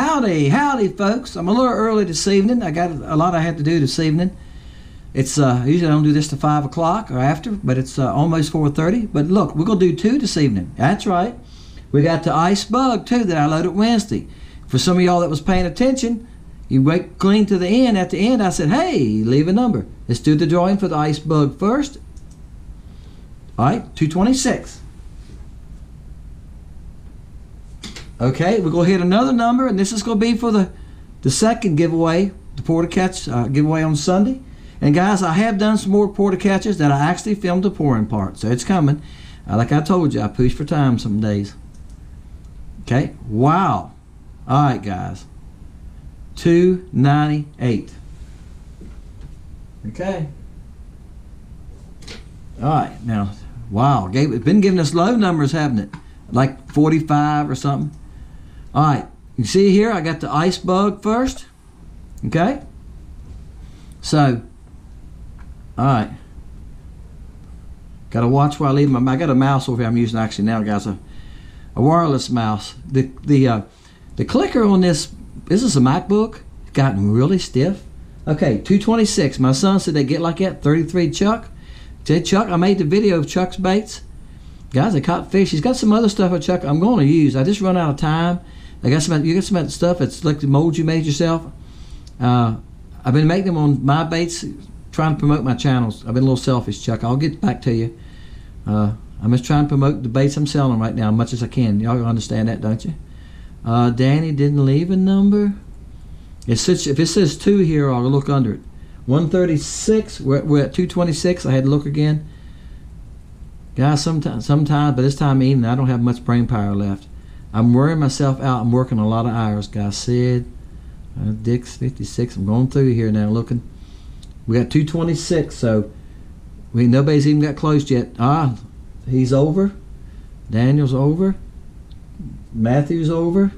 howdy, howdy, folks. I'm a little early this evening. I got a lot I had to do this evening. It's uh, usually I don't do this to five o'clock or after, but it's uh, almost four thirty. But look, we're gonna do two this evening. That's right. We got the ice bug too that I loaded Wednesday. For some of y'all that was paying attention, you wait clean to the end. At the end, I said, "Hey, leave a number. Let's do the drawing for the ice bug first. All right, two twenty six. Okay, we're gonna hit another number, and this is gonna be for the the second giveaway, the pour to catch uh, giveaway on Sunday. And guys, I have done some more pour to catches that I actually filmed the pouring part, so it's coming. Uh, like I told you, I push for time some days. Okay, wow. All right, guys. 298. Okay. All right, now, wow. Gave, it's been giving us low numbers, haven't it? Like 45 or something. All right, you see here, I got the ice bug first. Okay. So, all right. Got to watch where I leave my. I got a mouse over here. I'm using actually now, guys. A, a wireless mouse. The the uh, the clicker on this. This is a MacBook. It's gotten really stiff. Okay, 226. My son said they get like that. 33 Chuck. Said Chuck, I made the video of Chuck's baits. Guys, I caught fish. He's got some other stuff at Chuck I'm going to use. I just run out of time. I got some. You got some stuff. It's like the molds you made yourself. Uh, I've been making them on my baits trying to promote my channels. I've been a little selfish, Chuck. I'll get back to you. Uh, I'm just trying to promote the baits I'm selling right now as much as I can. Y'all understand that, don't you? Uh, Danny didn't leave a number. It's such, if it says 2 here, I'll look under it. 136, we're, we're at 226. I had to look again. Guys, sometimes, sometimes, but this time evening, I don't have much brain power left. I'm wearing myself out. I'm working a lot of hours, Guy said, uh, Dick's 56. I'm going through here now looking. We got 226, so we nobody's even got closed yet. Ah, he's over. Daniel's over. Matthew's over.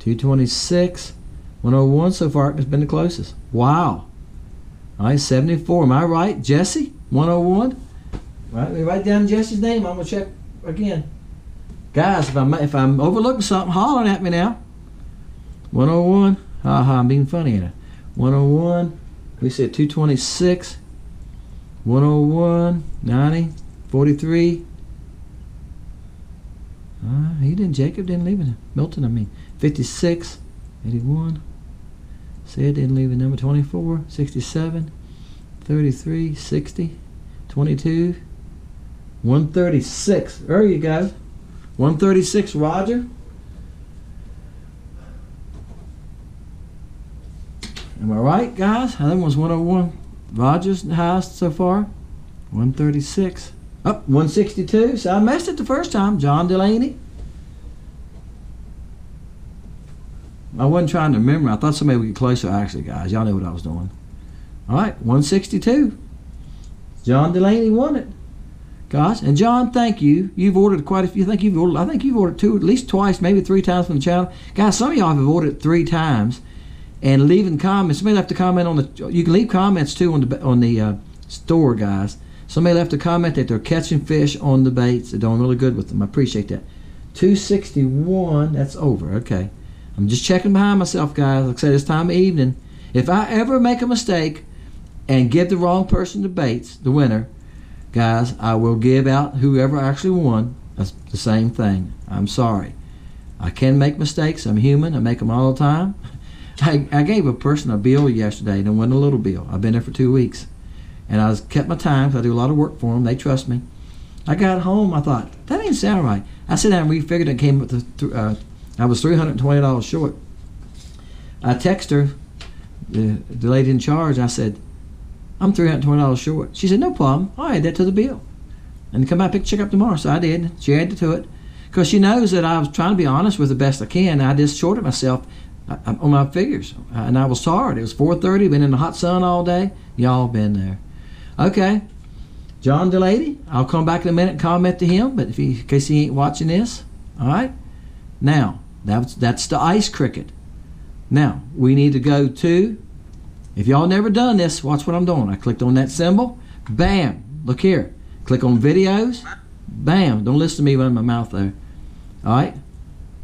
226. 101 so far has been the closest. Wow. All right, 74. Am I right? Jesse? 101? Right, we write down Jesse's name. I'm going to check again. Guys, if I'm, if I'm overlooking something, hollering at me now. 101. Haha, I'm being funny in it. 101. We said 226, 101, 90, 43. Uh, he didn't, Jacob didn't leave it. Milton, I mean. 56, 81. Said didn't leave a number 24, 67, 33, 60, 22, 136. There you go. 136, Roger. Am I right, guys? That was 101. Rogers highest so far. 136. Up, oh, 162. So I messed it the first time. John Delaney. I wasn't trying to remember. I thought somebody would get closer. Actually, guys, y'all know what I was doing. All right, 162. John Delaney won it. Guys, and John, thank you. You've ordered quite a few. I think you've ordered. I think you've ordered two, at least twice, maybe three times from the channel. Guys, some of y'all have ordered three times and leaving comments. Somebody left a comment on the. You can leave comments too on the on the uh, store, guys. Somebody left a comment that they're catching fish on the baits. They're doing really good with them. I appreciate that. 261. That's over. Okay. I'm just checking behind myself, guys. Like I said, it's time of evening. If I ever make a mistake and give the wrong person the baits, the winner, guys, I will give out whoever actually won. That's the same thing. I'm sorry. I can make mistakes. I'm human. I make them all the time. I, I gave a person a bill yesterday, and it wasn't a little bill. I've been there for two weeks, and I kept my time. I do a lot of work for them. They trust me. I got home. I thought that didn't sound right. I sat down and refigured it. And came up to uh, I was three hundred and twenty dollars short. I texted her, the, the lady in charge. I said, "I'm three hundred twenty dollars short." She said, "No problem. I'll add that to the bill, and come back pick check up tomorrow." So I did. She added to it because she knows that I was trying to be honest with the best I can. I just shorted myself uh, uh, on my figures, uh, and I was tired. It was 4:30. Been in the hot sun all day. Y'all been there. Okay, John Delaney. I'll come back in a minute and comment to him. But if he, in case he ain't watching this, all right. Now that's that's the ice cricket. Now we need to go to. If y'all never done this, watch what I'm doing. I clicked on that symbol. Bam. Look here. Click on videos. Bam. Don't listen to me running my mouth there. All right.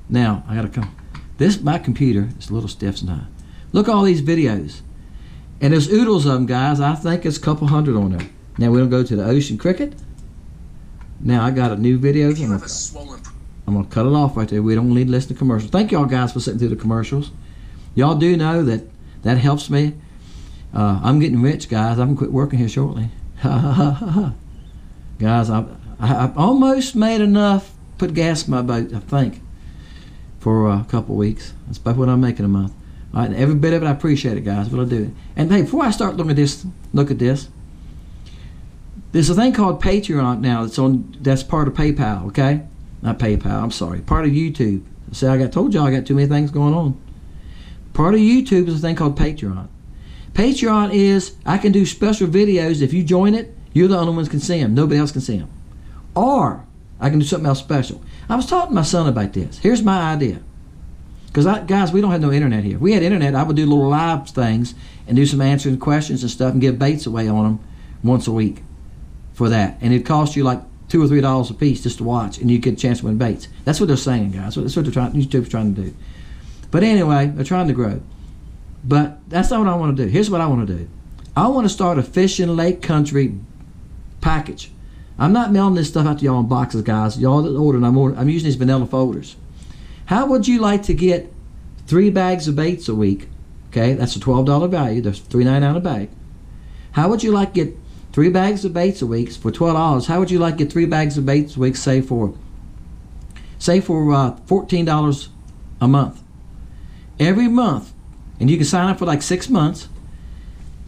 Now I gotta come This my computer is a little stiff tonight. Look at all these videos. And there's oodles of them, guys. I think it's a couple hundred on there. Now we're gonna go to the ocean cricket. Now I got a new video. I'm gonna, swollen I'm gonna cut it off right there. We don't need to listen to commercials. Thank y'all guys for sitting through the commercials. Y'all do know that that helps me. Uh, I'm getting rich, guys. I'm gonna quit working here shortly. Ha ha ha ha ha. Guys, I, I I've almost made enough. Put gas in my boat. I think for a couple weeks. That's about what I'm making a month. All right, every bit of it, I appreciate it, guys. But I do. It. And hey, before I start looking at this, look at this. There's a thing called Patreon now. That's on. That's part of PayPal. Okay, not PayPal. I'm sorry. Part of YouTube. See, I got told y'all I got too many things going on. Part of YouTube is a thing called Patreon. Patreon is I can do special videos. If you join it, you're the only ones can see them. Nobody else can see them. Or I can do something else special. I was talking to my son about this. Here's my idea. Because guys, we don't have no internet here. If we had internet, I would do little live things and do some answering questions and stuff and give baits away on them once a week for that. And it cost you like two or three dollars a piece just to watch, and you get a chance to win baits. That's what they're saying, guys. That's what they're trying. YouTube's trying to do. But anyway, they're trying to grow. But that's not what I want to do. Here's what I want to do. I want to start a fishing lake country package. I'm not mailing this stuff out to y'all in boxes, guys. Y'all that order, I'm ordering, I'm using these vanilla folders. How would you like to get three bags of baits a week? Okay, that's a twelve dollar value. There's three ninety nine a bag. How would you like to get three bags of baits a week for twelve dollars? How would you like to get three bags of baits a week, say for say for uh, fourteen dollars a month? Every month, and you can sign up for like six months.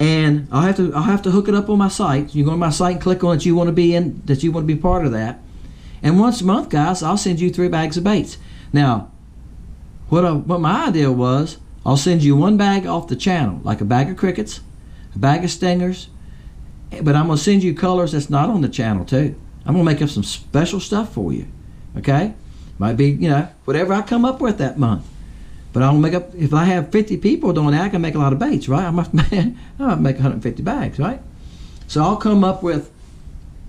And I'll have to I'll have to hook it up on my site. You go on my site and click on it. You want to be in that you want to be part of that. And once a month, guys, I'll send you three bags of baits. Now, what I, what my idea was, I'll send you one bag off the channel, like a bag of crickets, a bag of stingers, but I'm gonna send you colors that's not on the channel too. I'm gonna make up some special stuff for you. Okay? Might be, you know, whatever I come up with that month. But I'll make up if I have 50 people doing that, I can make a lot of baits, right? I must I might make 150 bags, right? So I'll come up with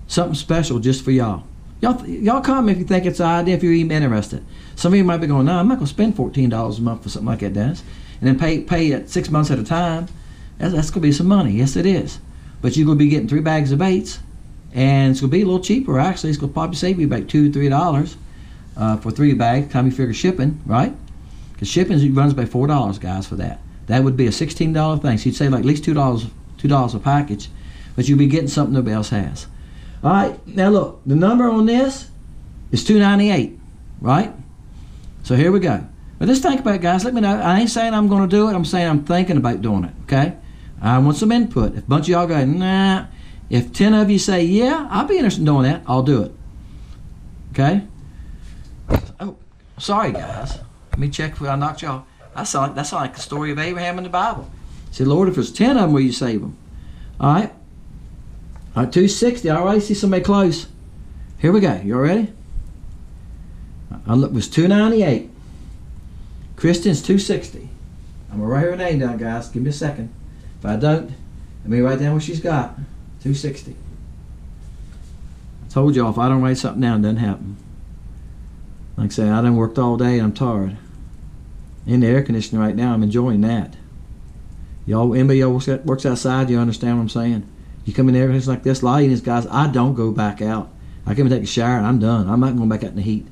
something special just for y'all. Y'all, y'all comment if you think it's an idea, if you're even interested. Some of you might be going, no, I'm not going to spend $14 a month for something like that, Dennis. And then pay pay it six months at a time. That's, that's going to be some money. Yes, it is. But you're going to be getting three bags of baits. And it's going to be a little cheaper, actually. It's going to probably save you about two, $3 uh, for three bags, time you figure shipping, right? Because shipping runs by $4, guys, for that. That would be a $16 thing. So you'd save like at least $2, $2 a package. But you'd be getting something nobody else has. All right, now look, the number on this is 298, right? So here we go. But just think about it, guys. Let me know. I ain't saying I'm going to do it. I'm saying I'm thinking about doing it, okay? I want some input. If a bunch of y'all go, nah, if 10 of you say, yeah, I'll be interested in doing that, I'll do it. Okay? Oh, sorry, guys. Let me check if I knocked y'all. That sound like, sound like the story of Abraham in the Bible. See, Lord, if there's 10 of them, will you save them? All right? All right, 260. I see somebody close. Here we go. You all ready? I look, it was 298. Kristen's 260. I'm going to write her name down, guys. Give me a second. If I don't, let me write down what she's got. 260. I told y'all if I don't write something down, it doesn't happen. Like I say, I done worked all day and I'm tired. In the air conditioning right now, I'm enjoying that. Y'all, anybody y'all works, outside, you understand what I'm saying? You come in the air conditioning like this, a lot of these guys, I don't go back out. I come and take a shower and I'm done. I'm not going back out in the heat.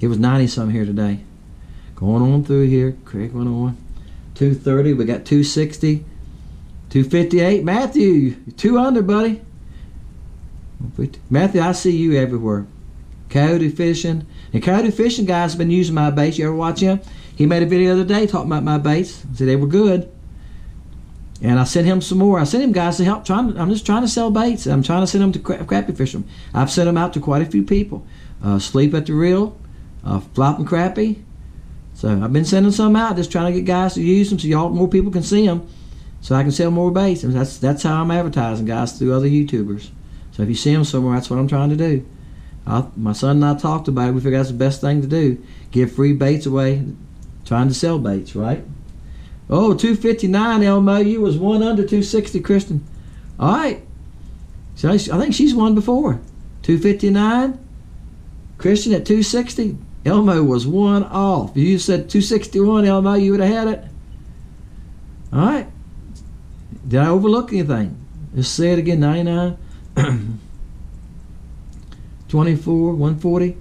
It was 90 something here today. Going on through here, Craig went on. 230, we got 260, 258. Matthew, 200, buddy. Matthew, I see you everywhere. Coyote fishing. And coyote fishing guys have been using my baits. You ever watch him? He made a video the other day talking about my baits. Said they were good. And I sent him some more. I sent him guys to help. Trying, I'm just trying to sell baits. I'm trying to send them to cra- crappie fishermen. I've sent them out to quite a few people. Uh, sleep at the reel, uh, flopping crappie. So I've been sending some out, just trying to get guys to use them so y'all more people can see them, so I can sell more baits. And that's that's how I'm advertising guys through other YouTubers. So if you see them somewhere, that's what I'm trying to do. I, my son and I talked about it. We figured that's the best thing to do. Give free baits away, trying to sell baits, right? Oh, 259 Elmo, you was one under 260, Kristen. All right. So I think she's won before. 259. Christian at 260. Elmo was one off. If you said 261, Elmo, you would have had it. All right. Did I overlook anything? Just say it again 99, 24, 140.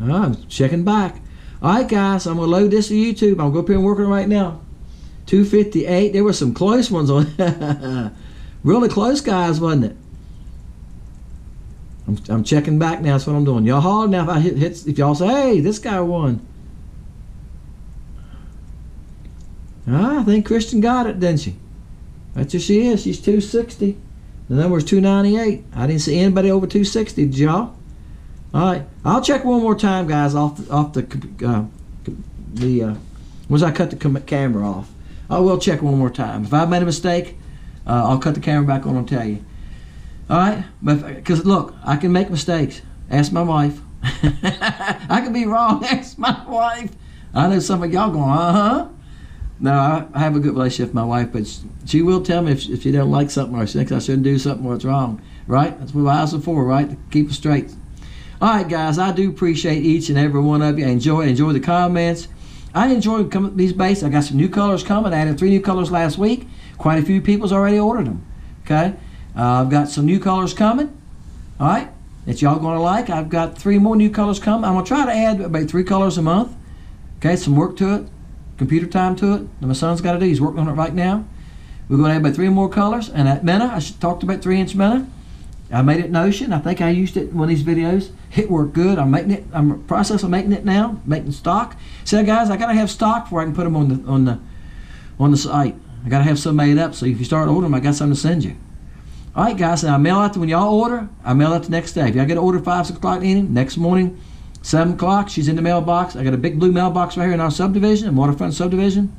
I'm checking back. All right, guys, I'm going to load this to YouTube. I'm going to go up here and work on it right now. 258. There were some close ones on Really close, guys, wasn't it? I'm, I'm checking back now. That's what I'm doing. Y'all holler now if I hit. If y'all say, "Hey, this guy won," ah, I think Kristen got it, didn't she? That's who she is. She's 260. The number is 298. I didn't see anybody over 260. Did y'all? All right. I'll check one more time, guys. Off off the uh, the uh, once I cut the camera off, I will check one more time. If I made a mistake, uh, I'll cut the camera back on and tell you. All right, because look, I can make mistakes. Ask my wife. I can be wrong. Ask my wife. I know some of y'all going, uh huh. No, I, I have a good relationship with my wife, but she, she will tell me if, if she don't like something or she thinks I shouldn't do something or it's wrong. Right? That's what wives are for, right? To keep us straight. All right, guys, I do appreciate each and every one of you. I enjoy enjoy the comments. I enjoy coming these bases. I got some new colors coming. I added three new colors last week. Quite a few people's already ordered them. Okay, uh, I've got some new colors coming. All right, that y'all gonna like. I've got three more new colors coming. I'm gonna try to add about three colors a month. Okay, some work to it, computer time to it. That my son's got to do. He's working on it right now. We're gonna add about three more colors. And at Mena, I talked about three inch Mena. I made it Notion. I think I used it in one of these videos. It worked good. I'm making it. I'm process of making it now. Making stock. So guys, I gotta have stock before I can put them on the on the on the site. I got to have some made up. So if you start ordering them, I got something to send you. All right, guys. And I mail out to, when y'all order. I mail out the next day. If y'all get an order five six o'clock in the next morning, seven o'clock, she's in the mailbox. I got a big blue mailbox right here in our subdivision, waterfront subdivision.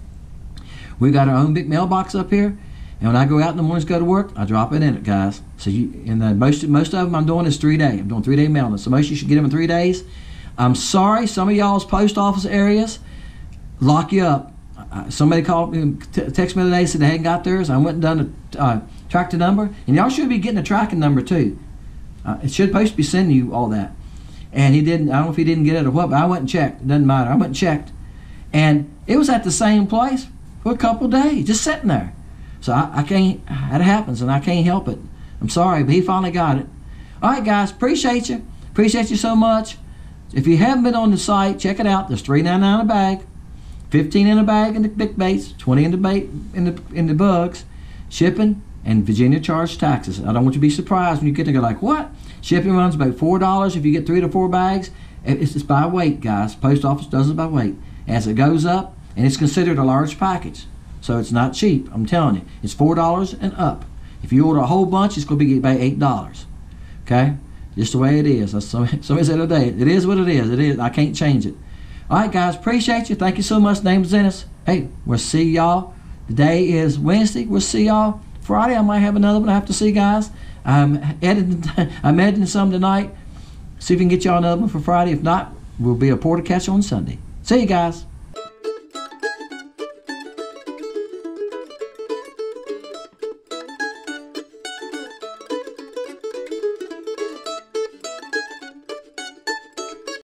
We got our own big mailbox up here. And when I go out in the mornings, go to work, I drop it in it, guys. So you, and the most most of them I'm doing is three day. I'm doing three day mailing. So most you should get them in three days. I'm sorry, some of y'all's post office areas lock you up somebody called me, t- text me the day said they hadn't got theirs. I went and done a uh, tracked the number, and y'all should be getting a tracking number too. Uh, it should to be sending you all that. And he didn't. I don't know if he didn't get it or what, but I went and checked. It doesn't matter. I went and checked, and it was at the same place for a couple days, just sitting there. So I, I can't. That happens, and I can't help it. I'm sorry, but he finally got it. All right, guys. Appreciate you. Appreciate you so much. If you haven't been on the site, check it out. There's three ninety nine a bag. 15 in a bag in the big baits, 20 in the bait in the in the bugs, shipping, and Virginia charged taxes. I don't want you to be surprised when you get to go like, what? Shipping runs about four dollars if you get three to four bags. It's, it's by weight, guys. Post office does it by weight. As it goes up, and it's considered a large package, so it's not cheap. I'm telling you, it's four dollars and up. If you order a whole bunch, it's going to be about eight dollars. Okay, just the way it is. Somebody said today, it is what it is. It is. I can't change it. All right, guys, appreciate you. Thank you so much. Name's Dennis. Hey, we'll see y'all. Today is Wednesday. We'll see y'all Friday. I might have another one. I have to see, guys. Um, I'm editing. I'm editing some tonight. See if we can get y'all another one for Friday. If not, we'll be a pour to catch on Sunday. See you guys.